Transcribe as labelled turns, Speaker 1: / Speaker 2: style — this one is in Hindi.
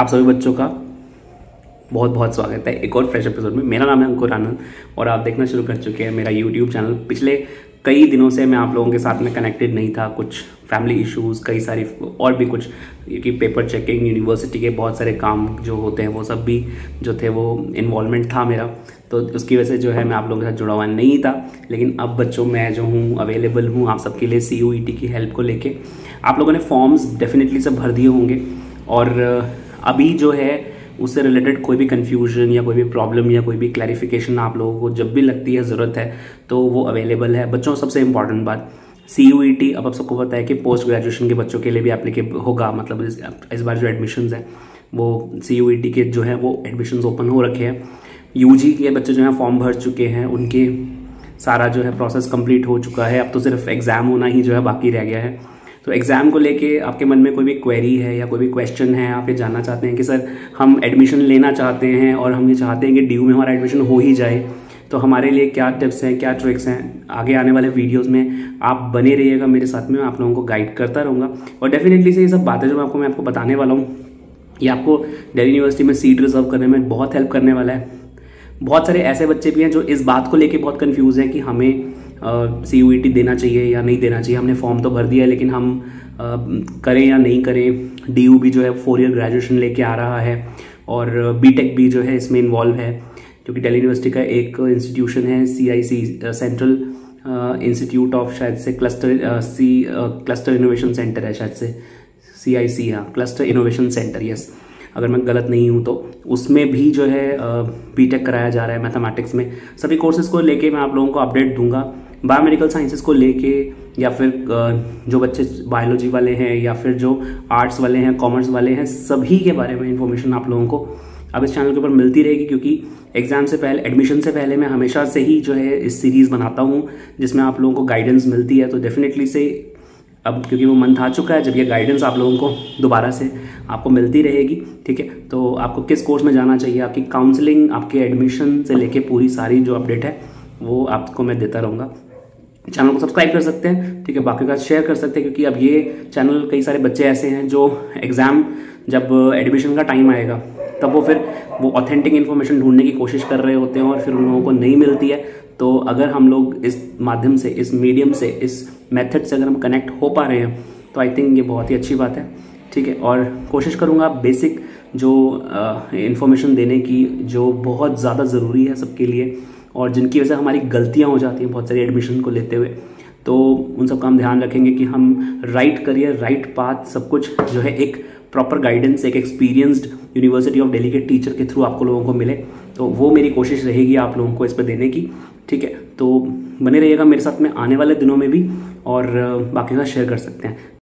Speaker 1: आप सभी बच्चों का बहुत बहुत स्वागत है एक और फ्रेश एपिसोड में। मेरा नाम है अंकुर आनंद और आप देखना शुरू कर चुके हैं मेरा यूट्यूब चैनल पिछले कई दिनों से मैं आप लोगों के साथ में कनेक्टेड नहीं था। कुछ फैमिली इश्यूज़ कई सारी और भी कुछ, क्योंकि पेपर चेकिंग यूनिवर्सिटी के बहुत सारे काम जो होते हैं, वो सब भी जो थे, वो इन्वॉलमेंट था मेरा। तो उसकी वजह से जो है मैं आप लोगों के साथ जुड़ा हुआ नहीं था। लेकिन अब बच्चों, मैं जो हूँ अवेलेबल हूँ, आप सबके लिए सी e की हेल्प को लेके, आप लोगों ने फॉर्म्स डेफिनेटली सब भर दिए होंगे। और अभी जो है उससे रिलेटेड कोई भी कन्फ्यूज़न या कोई भी प्रॉब्लम या कोई भी क्लैरिफिकेशन आप लोगों को जब भी लगती है ज़रूरत है तो वो अवेलेबल है। बच्चों सबसे इंपॉर्टेंट बात सी यू ई टी अब आप सबको पता है कि पोस्ट ग्रेजुएशन के बच्चों के लिए भी एप्लीकेबल होगा मतलब इस, इस बार जो एडमिशन है वो सी यू ई टी के जो है वो एडमिशन ओपन हो रखे हैं। यू जी के बच्चे जो हैं फॉर्म भर चुके हैं उनके सारा जो है प्रोसेस कंप्लीट हो चुका है। अब तो सिर्फ़ एग्ज़ाम होना ही जो है बाकी रह गया है। तो एग्ज़ाम को लेके आपके मन में कोई भी क्वेरी है या कोई भी क्वेश्चन है, आप ये जानना चाहते हैं कि सर हम एडमिशन लेना चाहते हैं और हम ये चाहते हैं कि डीयू में हमारा एडमिशन हो ही जाए तो हमारे लिए क्या टिप्स हैं, क्या ट्रिक्स हैं? आगे आने वाले वीडियोस में आप बने रहिएगा मेरे साथ में आप लोगों को गाइड करता रहूँगा। और डेफिनेटली से ये सब बातें जो मैं आपको मैं आपको बताने वाला हूँ, ये आपको दिल्ली यूनिवर्सिटी में सीट रिज़र्व करने में बहुत हेल्प करने वाला है। बहुत सारे ऐसे बच्चे भी हैं जो इस बात को लेके बहुत कन्फ्यूज़ हैं कि हमें सी यू e देना चाहिए या नहीं देना चाहिए हमने फॉर्म तो भर दिया है लेकिन हम आ, करें या नहीं करें DU भी जो है फोर ईयर ग्रेजुएशन लेके आ रहा है और बी भी जो है इसमें इन्वॉल्व है क्योंकि दिल्ली यूनिवर्सिटी का एक इंस्टीट्यूशन है C I C central institute of शायद से cluster C cluster innovation centre है शायद से सी आई सी हाँ क्लस्टर इनोवेशन सेंटर यस अगर मैं गलत नहीं हूँ तो उसमें भी जो है बी टेक कराया जा रहा है मैथमेटिक्स में। सभी कोर्सेज को लेके मैं आप लोगों को अपडेट दूँगा। बायोमेडिकल साइंसेस को लेके, या फिर जो बच्चे बायोलॉजी वाले हैं, या फिर जो आर्ट्स वाले हैं कॉमर्स वाले हैं, सभी के बारे में इन्फॉर्मेशन आप लोगों को अब इस चैनल के ऊपर मिलती रहेगी, क्योंकि एग्ज़ाम से पहले एडमिशन से पहले मैं हमेशा से ही जो है इस सीरीज़ बनाता हूँ, जिसमें आप लोगों को गाइडेंस मिलती है। तो डेफिनेटली से अब, क्योंकि वो मंथ आ चुका है, जब ये गाइडेंस आप लोगों को दोबारा से आपको मिलती रहेगी, ठीक है? तो आपको किस कोर्स में जाना चाहिए, आपकी काउंसलिंग आपके एडमिशन से लेके पूरी सारी जो अपडेट है, वो आपको मैं देता रहूँगा। चैनल को सब्सक्राइब कर सकते हैं, ठीक है, बाकी का शेयर कर सकते हैं, क्योंकि अब ये चैनल कई सारे बच्चे ऐसे हैं जो एग्ज़ाम जब एडमिशन का टाइम आएगा, तब वो फिर वो ऑथेंटिक इन्फॉर्मेशन ढूँढने की कोशिश कर रहे होते हैं और फिर उन लोगों को नहीं मिलती है। तो अगर हम लोग इस माध्यम से, इस मीडियम से, इस मेथड से अगर हम कनेक्ट हो पा रहे हैं तो आई थिंक ये बहुत ही अच्छी बात है, ठीक है। और कोशिश करूँगा बेसिक जो इन्फॉर्मेशन देने की जो बहुत ज़्यादा ज़रूरी है सबके लिए और जिनकी वजह से हमारी गलतियाँ हो जाती हैं बहुत सारी एडमिशन को लेते हुए तो उन सब का हम ध्यान रखेंगे कि हम राइट करियर राइट पाथ सब कुछ जो है एक प्रॉपर गाइडेंस एक एक्सपीरियंस्ड यूनिवर्सिटी ऑफ़ दिल्ली के टीचर के थ्रू आपको लोगों को मिले। तो वो मेरी कोशिश रहेगी आप लोगों को इस पर देने की, ठीक है? तो बने रहिएगा मेरे साथ में आने वाले दिनों में भी और, बाकी का शेयर कर सकते हैं।